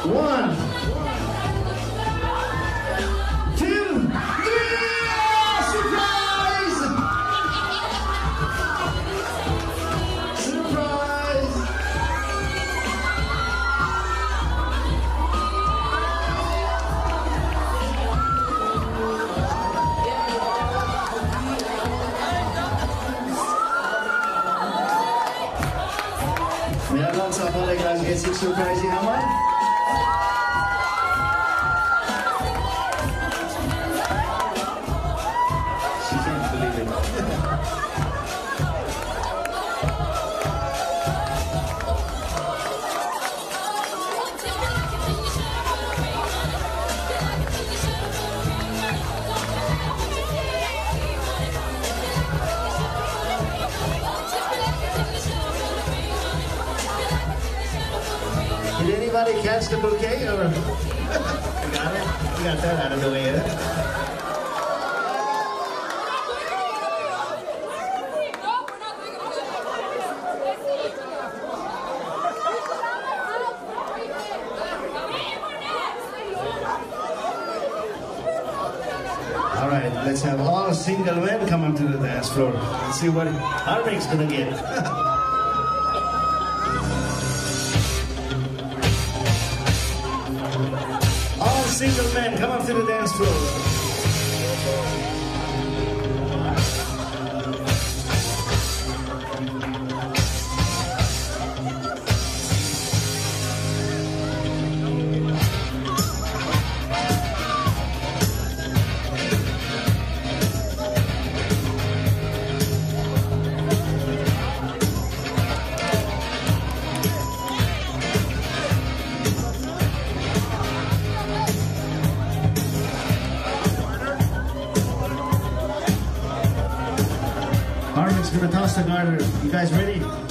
One, two, three! Surprise! Surprise! Meron sa talagang getting surprising naman. She anybody catch the bouquet or? got it? We got that out of the way, huh? All right, let's have all single men come onto the dance floor. Let's see what Harvick's gonna get. single men come up to the dance floor. Harvick's gonna toss the garter. You guys ready?